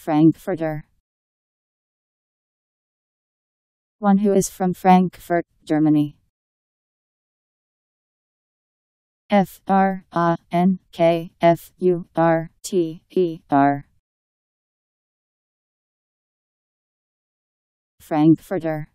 Frankfurter. One who is from Frankfurt, Germany. F R A N K F U R T E R. Frankfurter.